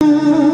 Oh.